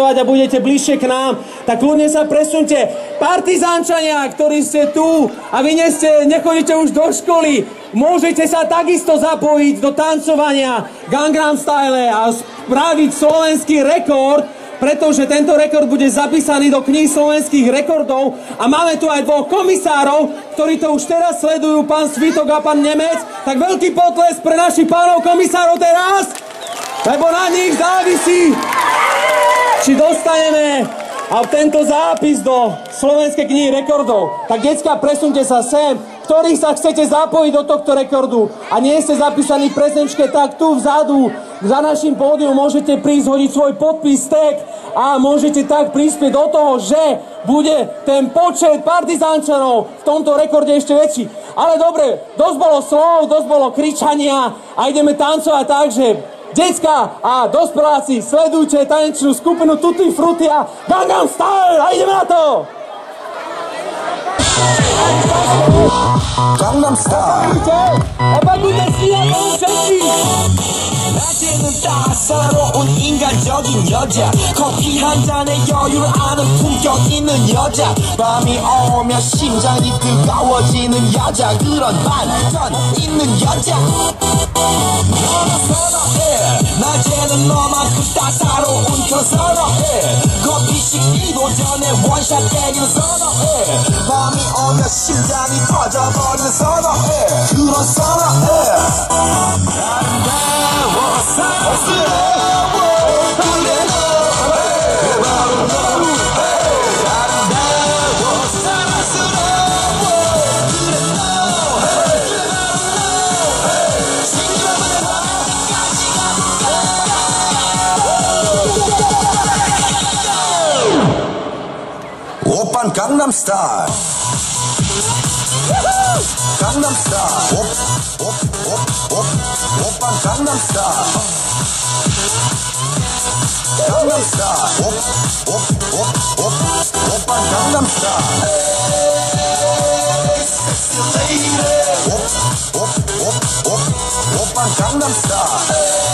a budete bližšie k nám, tak kľudne sa presunte. Partizánčania, ktorí ste tu a vy nie ste, nechodíte už do školy, môžete sa takisto zapojiť do tancovania Gangnam Style a spraviť slovenský rekord, pretože tento rekord bude zapísaný do kníh slovenských rekordov a máme tu aj dvoch komisárov, ktorí to už teraz sledujú, pán Svitok a pán Nemec, tak veľký potles pre našich pánov komisárov teraz, lebo na nich závisí či dostaneme a tento zápis do Slovenskej knihy rekordov. Tak detská, presunte sa sem, ktorých sa chcete zapojiť do tohto rekordu a nie ste zapísaní v prezenčke, tak tu vzadu za našim pódium môžete prísť hodiť svoj podpis, tek a môžete tak prispieť do toho, že bude ten počet partizánčanov v tomto rekorde ešte väčší. Ale dobre, dosť bolo slov, dosť bolo kričania a ideme tancovať tak, že Decka a dospeláci, sledujte tanečnú skupinu Tutti Frutti a Gangnam Style a ideme na to! Gangnam Style Opakujte si ako všetci! 낮에는 따사로운 인간적인 여자. 커피 한 잔에 여유를 아는 품격 있는 여자. 밤이 오면 심장이 뜨거워지는 여자. 그런 반전 있는 여자. 너나 선어해. 낮에는 너만큼 따사로운 그런 선어해. 커피 식기도 전에 원샷 때리는 선어해. 밤이 오면 심장이 터져버리는 선어해. 그런 선어해. 아름다워 van Gangnam Style. Gangnam Style. Op, op, op, op, Gangnam Style. Gangnam Style. Op, op, op, op, Gangnam Style. Hey, sexy lady. Op, op, op, op, Gangnam Style. Hey,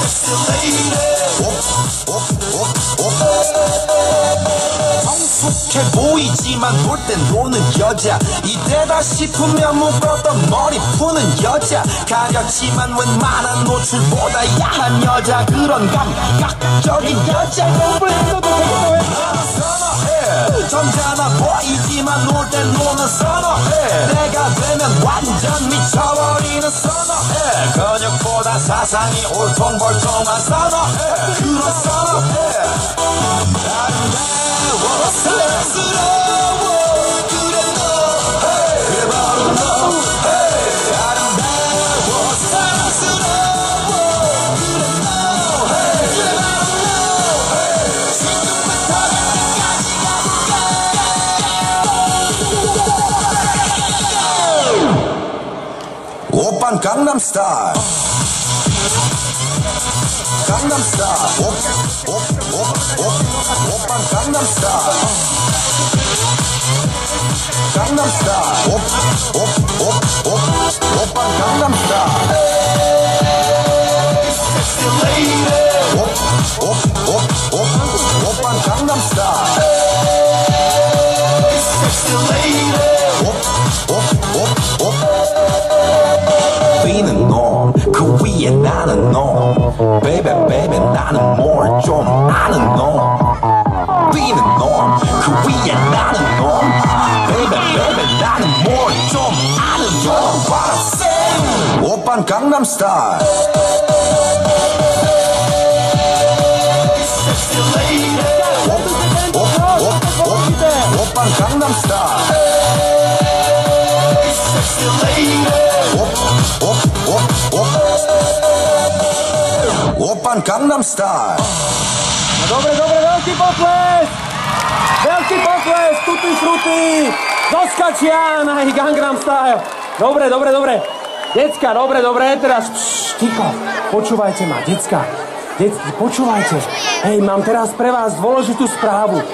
sexy lady. Op, op, op, op. 성숙해 보이지만 놀땐 노는 여자. 이때다 싶으면 묶었던 머리 푸는 여자. 가렸지만 웬만한 노출보다 야한 여자. 그런 감각적인 여자. 선어해. 점잖아 보이지만 놀 땐 노는 선어해. 내가 되면 완전 미쳐버리는 선어해. 근육보다 사상이 그런 선어해 van Gangnam Style. Gangnam Style. Op, op, op, op, op Gangnam Style. Gangnam Style. Op, op, op, op, op Gangnam Style. Hey, sexy lady. Op, op, op, op, op Gangnam Style. island more, you're an island norm. Being a norm, could we an norm? Baby, baby, not more, you're an norm. What I say, Open Gangnam Style. Open Gangnam Style. Sexy lady. Whoop, whoop, whoop, whoop. pán Gangnam Style. No dobre, dobre, veľký potles! Veľký potles, tutti frutti, doskačia na ich Gangnam Style. Dobre, dobre, dobre. Decka, dobre, dobre, teraz pš, ticho, počúvajte ma, decka. Deti, počúvajte. Hej, mám teraz pre vás dôležitú správu.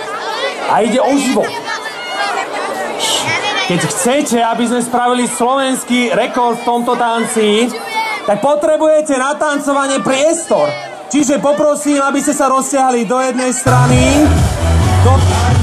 A ide o život. Keď chcete, aby sme spravili slovenský rekord v tomto tanci, tak potrebujete na tancovanie priestor. Čiže poprosím, aby ste sa rozťahli do jednej strany. Do...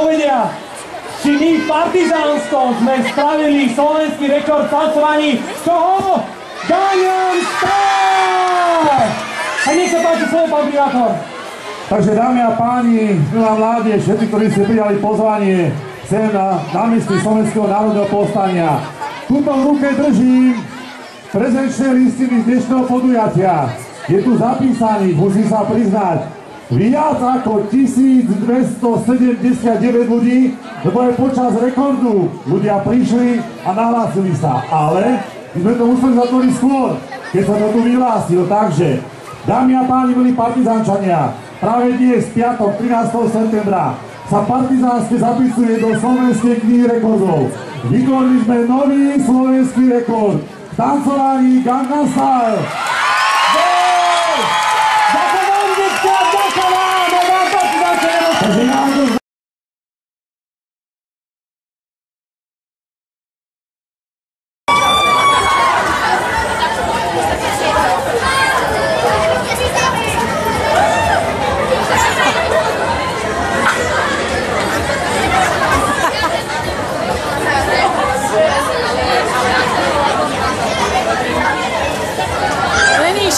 povedia, či my Partizánskom sme spravili slovenský rekord v tancovaní koho? Gangnam Style! A nech sa páči slovo, pán primátor. Takže dámy a páni, milá mládež, všetci, ktorí ste prijali pozvanie sem na námestí Slovenského národného povstania. Tuto v ruke držím prezenčné listiny z dnešného podujatia. Je tu zapísaných, musím sa priznať, viac ako 1279 ľudí, lebo aj počas rekordu ľudia prišli a nahlásili sa. Ale my sme to museli zatvoriť skôr, keď sa to tu vyhlásil. Takže, dámy a páni, milí partizánčania, práve dnes, piatok, 13. septembra, sa partizánske zapisuje do Slovenskej knihy rekordov. Vytvorili sme nový slovenský rekord v tancovaní Gangnam Style.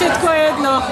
wszystko jedno.